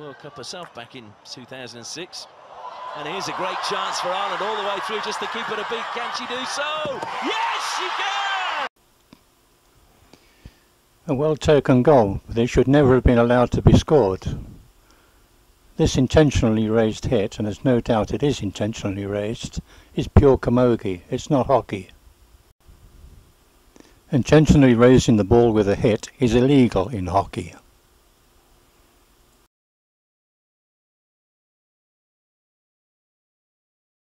World Cup herself back in 2006. And here's a great chance for Ireland all the way through just to keep it a beat. Can she do so? Yes, she can! A well taken goal, but it should never have been allowed to be scored. This intentionally raised hit, and there's no doubt it is intentionally raised, is pure camogie, it's not hockey. Intentionally raising the ball with a hit is illegal in hockey.